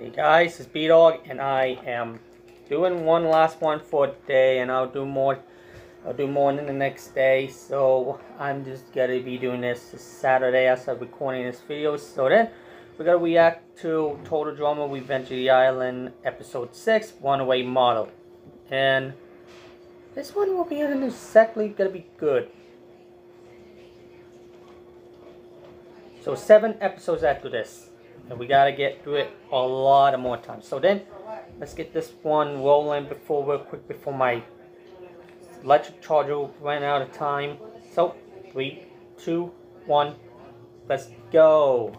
Hey guys, it's B-Dawg, and I am doing one last one for today, and I'll do more. I'll do more in the next day. So I'm just gonna be doing this Saturday as I'm recording this video. So then we're gonna react to Total Drama Revenge of the Island episode six, Runaway Model, and this one will be in the new exactly gonna be good. So seven episodes after this. And we gotta get through it a lot of more times. So then, let's get this one rolling before real quick before my electric charger ran out of time. So, three, two, one, let's go.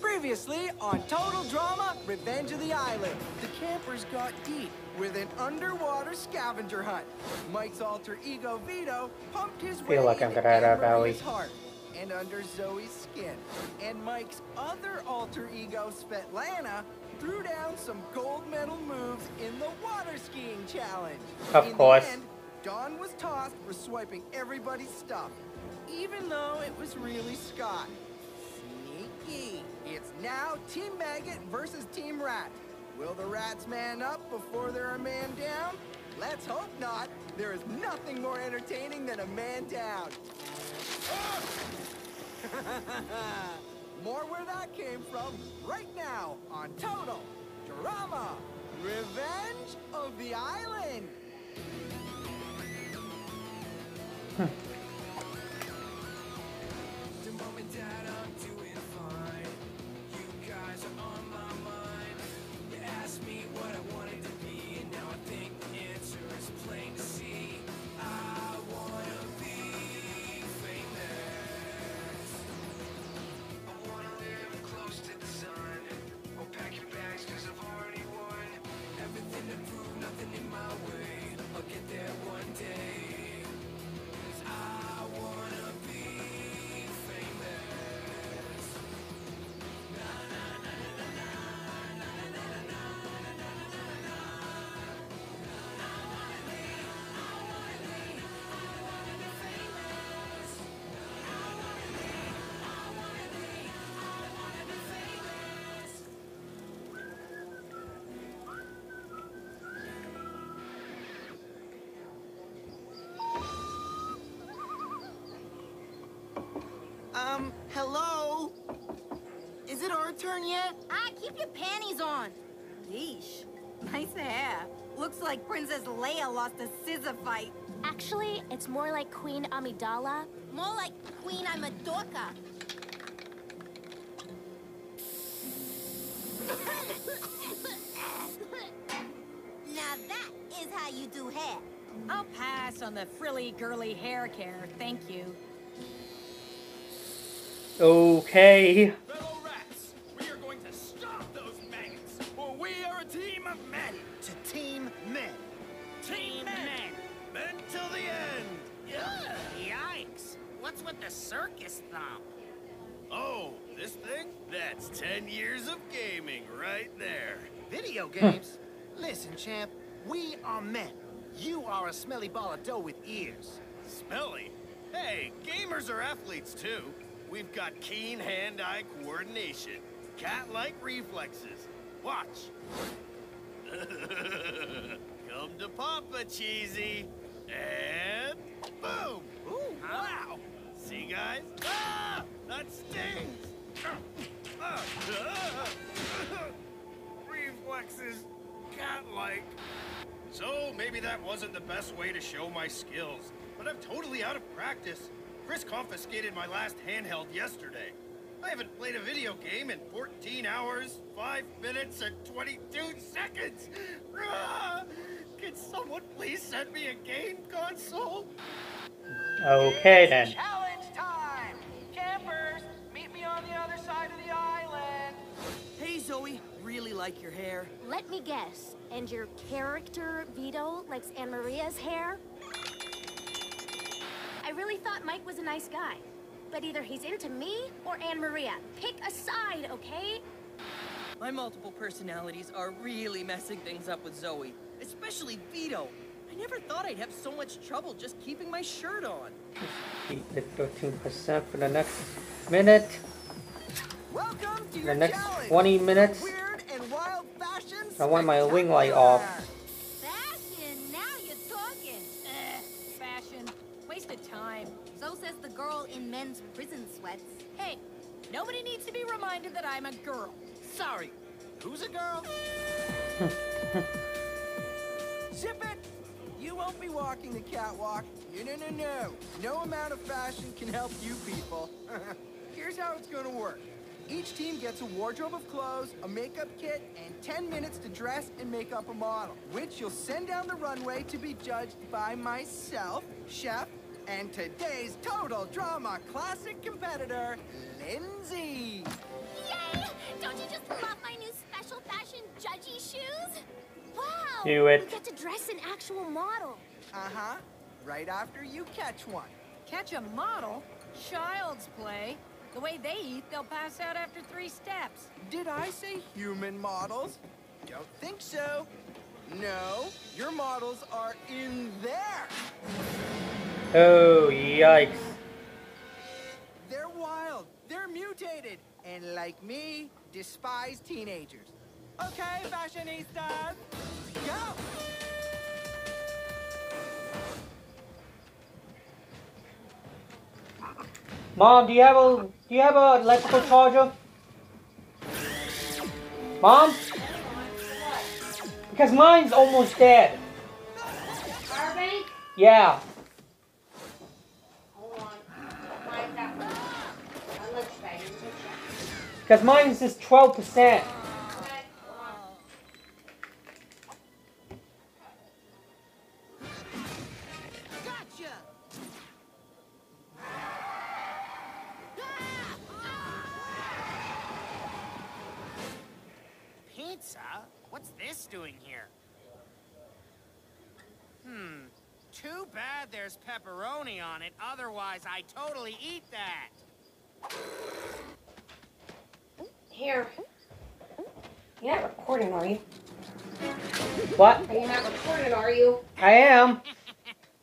Previously on Total Drama Revenge of the Island, the campers got deep with an underwater scavenger hunt. Mike's alter ego Vito pumped his Feel way like I'm gonna have heart and under Zoe's skin. And Mike's other alter ego Svetlana threw down some gold medal moves in the water skiing challenge. Of in course. The end, Dawn was tossed for swiping everybody's stuff, even though it was really Scott. Sneaky. It's now Team Maggot versus Team Rat. Will the rats man up before they're a man down? Let's hope not. There is nothing more entertaining than a man down. more where that came from right now on Total Drama Revenge of the Island. Hello? Is it our turn yet? Ah, keep your panties on. Yeesh. Nice hair. Looks like Princess Leia lost a scissor fight. Actually, it's more like Queen Amidala. More like Queen Amadorka. now that is how you do hair. I'll pass on the frilly, girly hair care, thank you. Okay. Fellow rats, we are going to stop those maggots, for we are a team of men. To Team Men. Team men. Men till the end. Yikes! What's with the circus thump? Oh, this thing? That's 10 years of gaming right there. Video games? Listen, champ, we are men. You are a smelly ball of dough with ears. Smelly. Hey, gamers are athletes too. We've got keen hand-eye coordination, cat-like reflexes. Watch. Come to Papa, Cheesy. And boom! Ooh, wow! See, guys? Ah! That stings! Reflexes, cat-like. So maybe that wasn't the best way to show my skills, but I'm totally out of practice. Chris confiscated my last handheld yesterday. I haven't played a video game in 14 hours, 5 minutes, and 22 seconds. Ah! Can someone please send me a game console? Okay then. Challenge time! Campers, meet me on the other side of the island. Hey, Zoe. Really like your hair. Let me guess. And your character, Vito, likes Anne Maria's hair? I really thought Mike was a nice guy. But either he's into me or Anne Maria. Pick a side, okay? My multiple personalities are really messing things up with Zoe, especially Vito. I never thought I'd have so much trouble just keeping my shirt on. Keep it 13% for the next minute. Welcome to The your next challenge. 20 minutes. Weird and wild fashion. I want my wing light off. Fashion, now you're talking. Eh, fashion. Waste of time. So says the girl in men's prison sweats. Hey, nobody needs to be reminded that I'm a girl. Sorry. Who's a girl? Zip it! You won't be walking the catwalk. No, no, no, no. No amount of fashion can help you people. Here's how it's gonna work. Each team gets a wardrobe of clothes, a makeup kit, and 10 minutes to dress and make up a model, which you'll send down the runway to be judged by myself, Chef, and today's total drama classic competitor, Lindsay. Yay! Don't you just love my new special fashion judgy shoes? Wow! Do it. We get to dress an actual model. Uh-huh. Right after you catch one. Catch a model? Child's play. The way they eat, they'll pass out after three steps. Did I say human models? Don't think so. No, your models are in there. Oh, yikes. They're wild. They're mutated. And like me, despise teenagers. Okay, fashionistas, go! Mom, do you have a do you have a electrical charger? Mom? Because mine's almost dead. Power? Yeah. Hold on. Mine's out. Uh, let's try it. Let's try Because mine is just 12%. it. Okay. Gotcha! Pizza? What's this doing here? Hmm. Too bad there's pepperoni on it, otherwise I totally eat that. Here. You're not recording, are you? What? Are you not recording, are you? I am.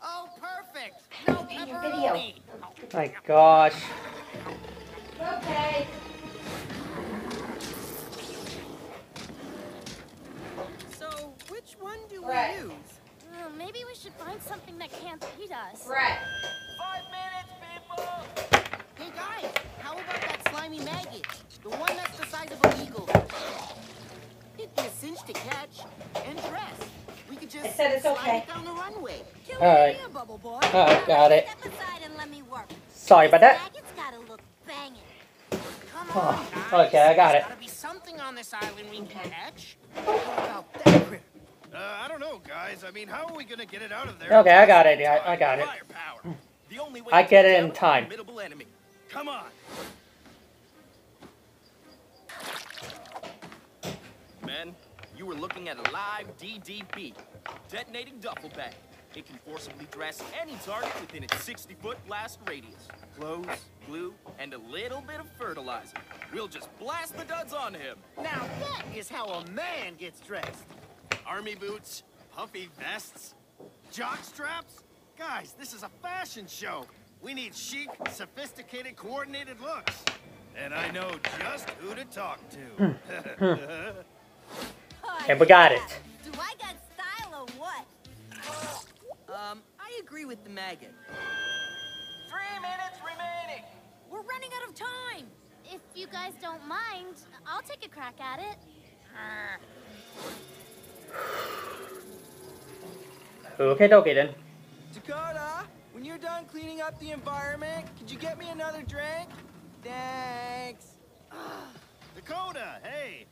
Oh, perfect! No In your video. My gosh. Okay. So, which one do Right. we use? Uh, maybe we should find something that can't beat us. Brett. Five minutes, people! Hey guys, how about that slimy maggot? The one that's the size of a eagle. It'd be a cinch to catch and dress. We could just I said it's slide okay. it down the runway. Killer Alright. idea, Bubble Boy. Oh, got it. Step and let me work. Sorry about that. Maggot's gotta look banging. Come Oh, guys. okay, I got There's it. gotta be something on this island we Okay. catch. How about that critter? Uh, I don't know, guys. I mean, how are we gonna get it out of there? Okay, I got it. I, I got it. The only way I get it in time. enemy. Come on. Men, you were looking at a live DDB, detonating duffel bag. It can forcibly dress any target within its 60-foot blast radius. Clothes, glue, and a little bit of fertilizer. We'll just blast the duds on him. Now that is how a man gets dressed. Army boots, puffy vests, jock straps. Guys, this is a fashion show. We need chic, sophisticated, coordinated looks. And I know just who to talk to. And we got it. Do I got style or what? Um, I agree with the maggot. Three minutes remaining. We're running out of time. If you guys don't mind, I'll take a crack at it. Okay, okay then. Dakota, when you're done cleaning up the environment, could you get me another drink? Thanks. Dakota, hey.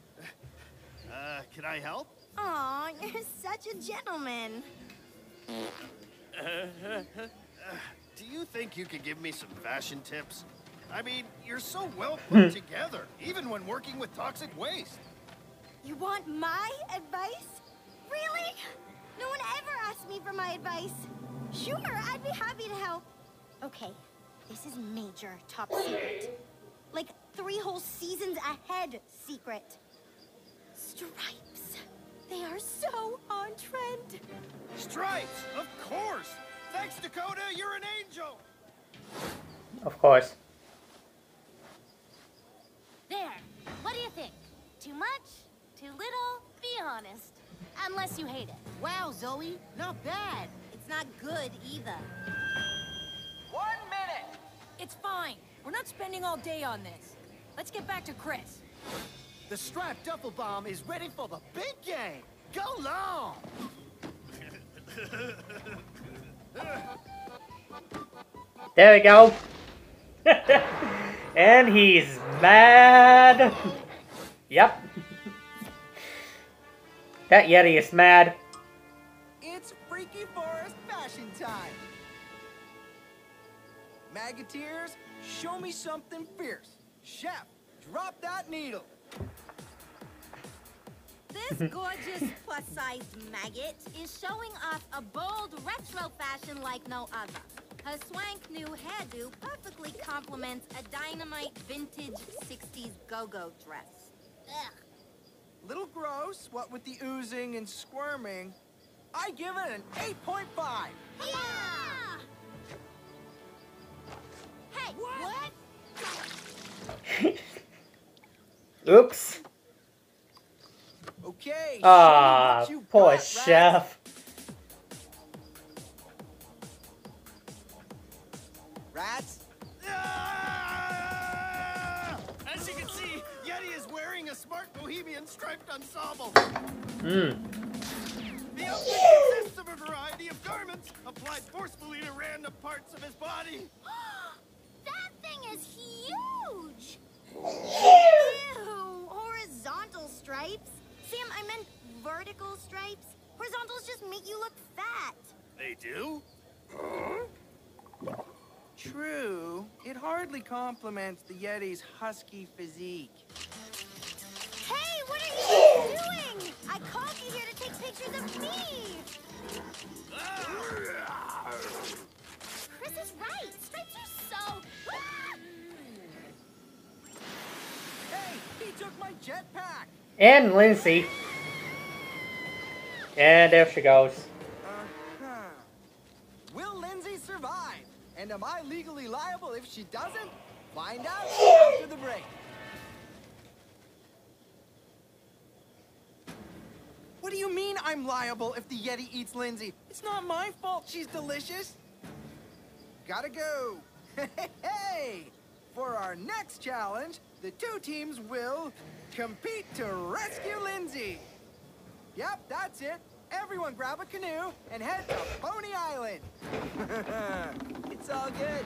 Uh, can I help? Aw, you're such a gentleman. Do you think you could give me some fashion tips? I mean, you're so well put together, even when working with toxic waste. You want my advice? Really? No one ever asked me for my advice. Sure, I'd be happy to help. Okay, this is major top secret. Like three whole seasons ahead secret. Stripes. They are so on trend. Stripes, of course. Thanks, Dakota. You're an angel. Of course. There. What do you think? Too much? Too little? Be honest. Unless you hate it. Wow, Zoe, not bad. It's not good either. One minute. It's fine. We're not spending all day on this. Let's get back to Chris. The striped duffel bomb is ready for the big game. Go long! There we go. and he's mad. Yep. That Yeti is mad. It's Freaky Forest fashion time. Maggoteers, show me something fierce. Chef, drop that needle. This gorgeous plus-sized maggot is showing off a bold retro fashion like no other. Her swank new hairdo perfectly complements a dynamite vintage 60s go-go dress. Ugh. Little gross, what with the oozing and squirming. I give it an 8.5. Yeah! Hey, what? Oops. Okay. show Ah, what poor got, Rats. chef. Rats? Ah! As you can see, Yeti is wearing a smart bohemian striped ensemble. Hmm. The outfit consists of a variety of garments applied forcefully to random parts of his body. that thing is huge! Ew, horizontal stripes. Sam, I meant vertical stripes. Horizontals just make you look fat. They do? True. It hardly complements the Yeti's husky physique. Hey, what are you doing? I called you here to take pictures of me. Chris is right. Stripes are so. Hey, he took my jetpack. And Lindsay. And there she goes. Uh-huh. Will Lindsay survive? And am I legally liable if she doesn't? Find out after the break. What do you mean I'm liable if the Yeti eats Lindsay? It's not my fault she's delicious. Gotta go. hey! For our next challenge, the two teams will compete to rescue Lindsay. Yep, that's it. Everyone grab a canoe and head to Boney Island. it's all good.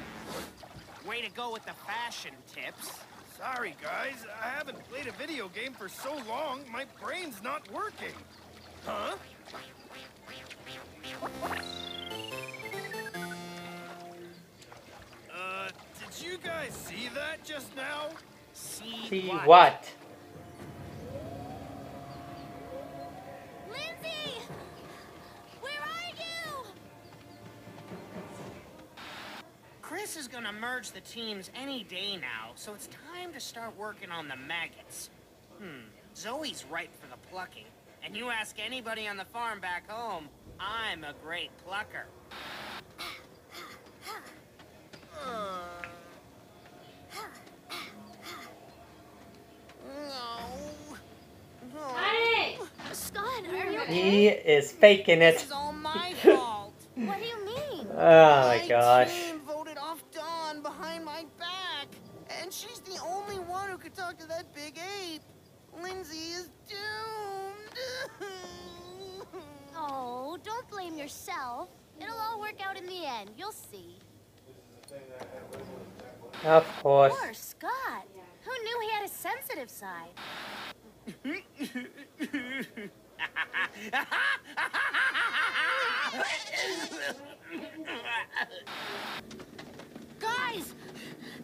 Way to go with the fashion tips. Sorry, guys. I haven't played a video game for so long, my brain's not working. Huh? Uh, did you guys see that just now? See, See what? what? Is gonna merge the teams any day now, so it's time to start working on the maggots. Hmm, Zoe's ripe for the plucking. And you ask anybody on the farm back home, I'm a great plucker. Scott, are you okay? He is faking This it. is all my fault. What do you mean? Oh my gosh. team voted off Dawn behind my back, and she's the only one who could talk to that big ape. Lindsay is doomed. Oh, don't blame yourself. It'll all work out in the end. You'll see. Of course. Poor Scott. Who knew he had a sensitive side? Guys,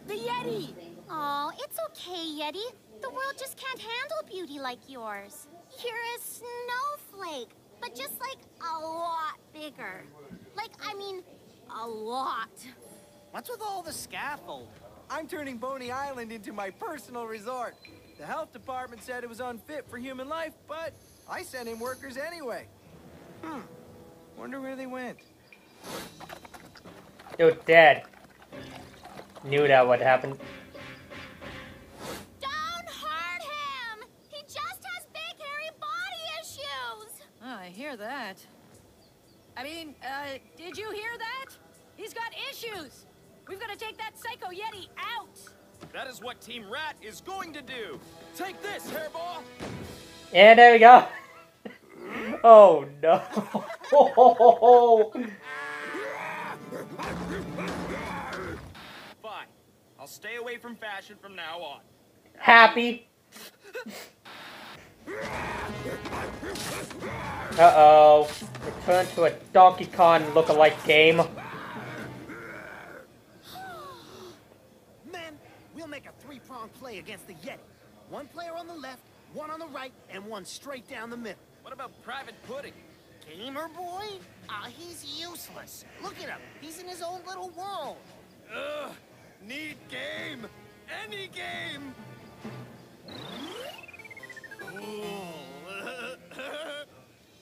the Yeti. Oh, it's okay, Yeti. The world just can't handle beauty like yours. You're a snowflake, but just like a lot bigger. Like, I mean, a lot. What's with all the scaffold? I'm turning Boney Island into my personal resort. The health department said it was unfit for human life, but I sent in workers anyway. Hmm. Wonder where they went. Yo, Dad. Knew that would happen. Don't hurt him! He just has big hairy body issues! Oh, I hear that. I mean, uh, did you hear that? He's got issues! We've got to take that Psycho Yeti that is what Team Rat is going to do. Take this, hairball. And there we go. Oh no. Fine. I'll stay away from fashion from now on. Happy. Uh-oh. Return to a Donkey Kong look-alike game. Men, we'll make a play against the Yeti. One player on the left, one on the right, and one straight down the middle. What about Private Pudding? Gamer boy? Ah, he's useless. Look at him. He's in his own little world. Ugh, need game. Any game.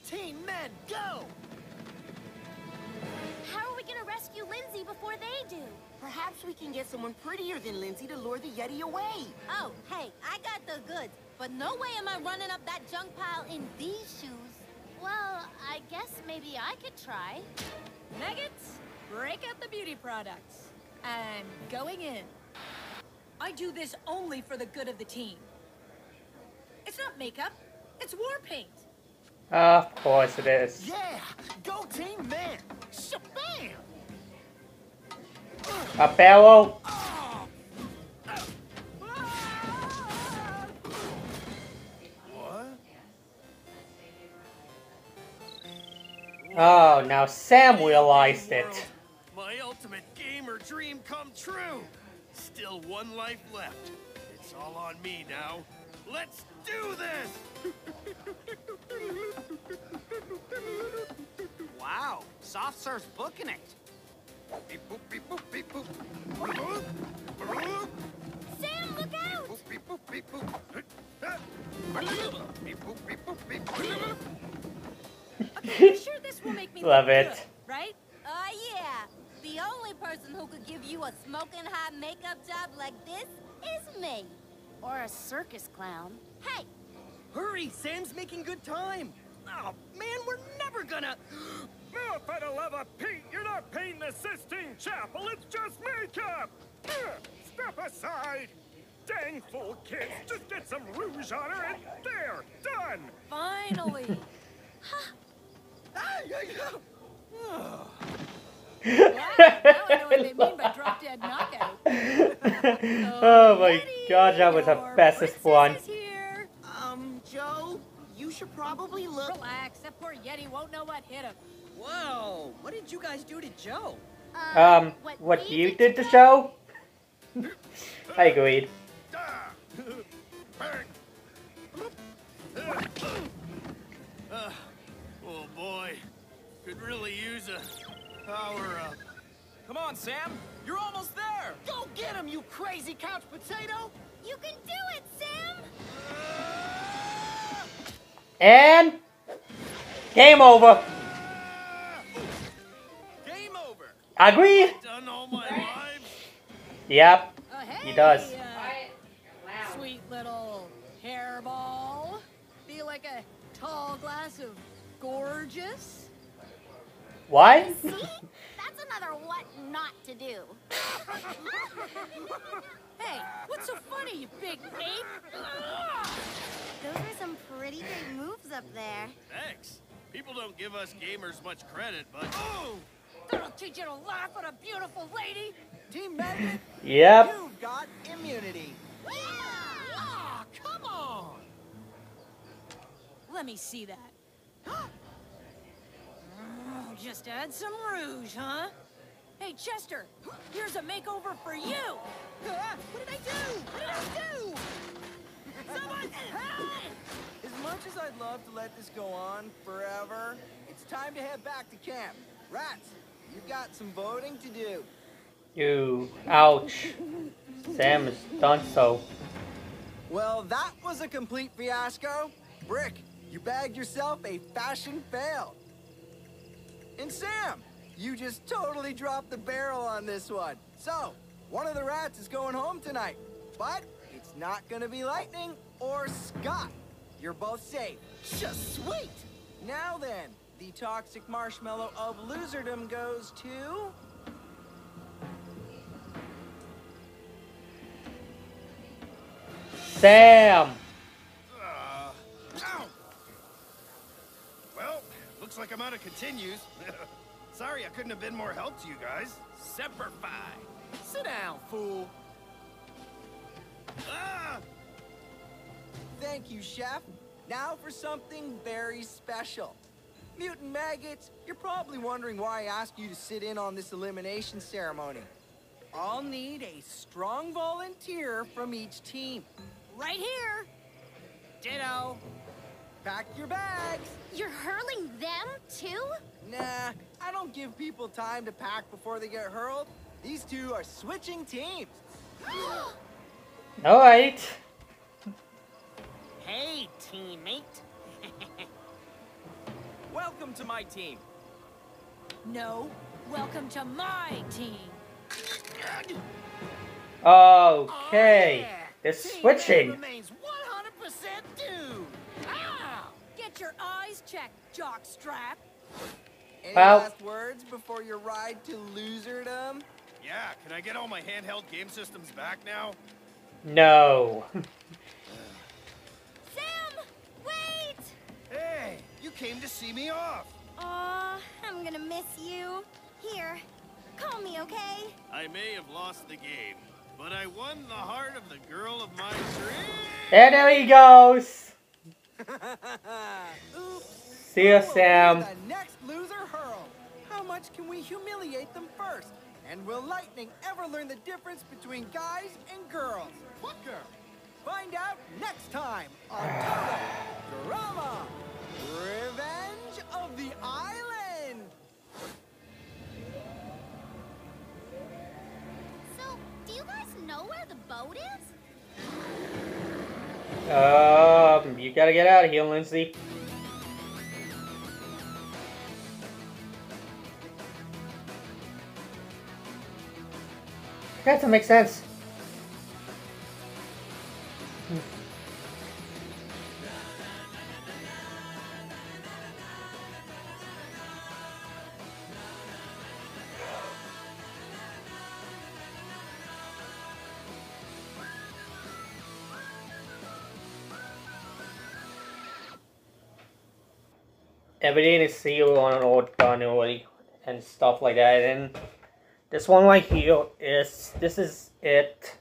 Team men, go! How are we gonna rescue Lindsay before they do? Perhaps we can get someone prettier than Lindsay to lure the Yeti away. Oh, hey, I got the goods. But no way am I running up that junk pile in these shoes. Well, I guess maybe I could try. Maggots, break out the beauty products. I'm going in. I do this only for the good of the team. It's not makeup, it's war paint. Of course it is. Yeah! Go team man. Shabam! A barrel. What? Oh, now Sam realized it. My ultimate gamer dream come true. Still one life left. It's all on me now. Let's do this! Wow, Soft Serve's booking it. Beep boop beep boop beep boop. Boop, boop, Sam, look out! boop, beep boop beep boop. Beep boop beep boop beep boop. I'm sure this will make me Love look it. good, right? Uh, yeah. The only person who could give you a smoking hot makeup job like this is me. Or a circus clown. Hey, Hurry, Sam's making good time. Oh, man, we're never gonna... Now, for the love of Pete, you're not painting the Sistine Chapel, it's just makeup! Ugh, Step aside! Dang fool kids, just get some rouge on her and there, done! Finally. oh now I know what they mean by drop dead knockout. oh my god, that was the Your bestest one. here. Um, Joe, you should probably look. Relax, that poor Yeti won't know what hit him. Whoa, what did you guys do to Joe? Uh, Um, what we you did to show? I agreed. Bang. Ah. Oh boy, could really use a power up. Come on, Sam. You're almost there. go get him, you crazy couch potato! you can do it, Sam! And game over. Over. Agreed? Done all my lives. Yep. Oh, hey, He does. uh, Sweet little hairball. Feel like a tall glass of gorgeous? What? See? That's another what not to do. Hey, what's so funny, you big ape? Those are some pretty big moves up there. Thanks. People don't give us gamers much credit, but Oh! That'll teach you to laugh at a beautiful lady. Team Maggot, Yep. you've got immunity. Ah, come on! Let me see that. Oh, Just add some rouge, huh? Hey, Chester, here's a makeover for you. Ah, what did I do? What did I do? Someone help! As much as I'd love to let this go on forever, it's time to head back to camp. Rats, you've got some voting to do. You. Ouch. Sam has done so. Well, that was a complete fiasco. Brick, you bagged yourself a fashion fail. And Sam, you just totally dropped the barrel on this one. So, one of the rats is going home tonight. But it's not gonna be Lightning or Scott. You're both safe. Just sweet. Now then, the toxic marshmallow of loserdom goes to... Sam! Uh, ow! Well, looks like I'm out of continues. Sorry I couldn't have been more help to you guys. Semper Fi. Sit down, fool. Ah! Thank you, Chef. Now for something very special. Mutant Maggots, you're probably wondering why I asked you to sit in on this elimination ceremony. I'll need a strong volunteer from each team. Right here. Ditto. Pack your bags. You're hurling them, too? Nah, I don't give people time to pack before they get hurled. These two are switching teams. Alright. Hey, teammate. Welcome to my team. No. Welcome to my team. Okay. Oh, they're Team switching. remains 100% doomed. Get your eyes checked, jockstrap. Any Well- last words before your ride to loserdom? Yeah, can I get all my handheld game systems back now? No. came to see me off. Aw, I'm gonna miss you. Here, call me, okay? I may have lost the game, but I won the heart of the girl of my dreams. And there he goes. Oops. See ya, Who Sam. The next loser hurl. How much can we humiliate them first? And will Lightning ever learn the difference between guys and girls? What girl? Find out next time on Total Drama. Revenge of the Island. So, do you guys know where the boat is? Um, you gotta get out of here, Lindsay. That doesn't make sense. Everything is sealed on an old continuity and stuff like that. And this one right here is this is it.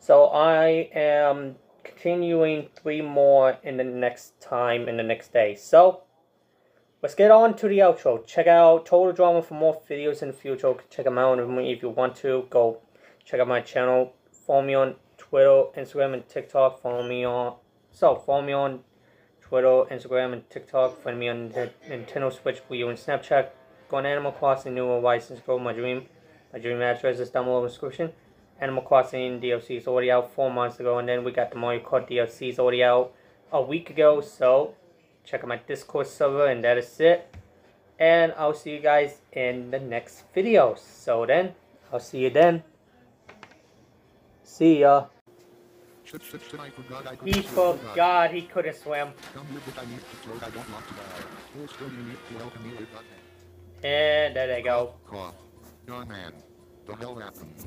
So I am continuing three more in the next time in the next day. So let's get on to the outro. Check out Total Drama for more videos in the future. Check them out if you want to. Go check out my channel. Follow me on Twitter, Instagram, and TikTok. Follow me on so follow me on Twitter, Instagram, and TikTok. Find me on Nintendo Switch, Wii U, and Snapchat. Go on Animal Crossing New License Grow My Dream. My dream address is down below in the description. Animal Crossing DLC is already out four months ago, and then we got the Mario Kart DLC is already out a week ago. So check out my Discord server, and that is it. And I'll see you guys in the next video. So then, I'll see you then. See ya. I forgot I could He forgot he could have swim. Come with it, I need to float, I don't want to die. Who still you need to welcome me with that? And there they go. Cough. Oh man. The hell happened?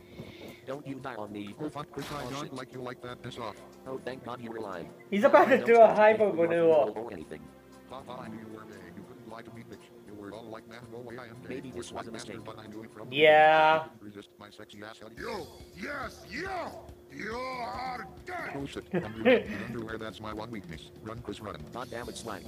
Don't you die on me. Oh fuck, Chris, I Oh, don't like you like that, piss off. Oh, thank God you were alive. He's about to Don't a stop hyper maneuver. or anything. Papa, I knew you were gay. You couldn't lie to me, bitch. You were all like that. Go away, I am gay. Maybe this was a master, mistake. But I'm doing from Yeah. I couldn't resist my sexy ass. You, yes, you, you are dead. Oh shit, underwear, underwear, that's my one weakness. Run, Chris, run. God damn it, swag.